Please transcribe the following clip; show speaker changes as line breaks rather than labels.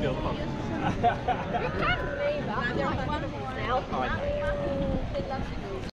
feel you can't play that. now.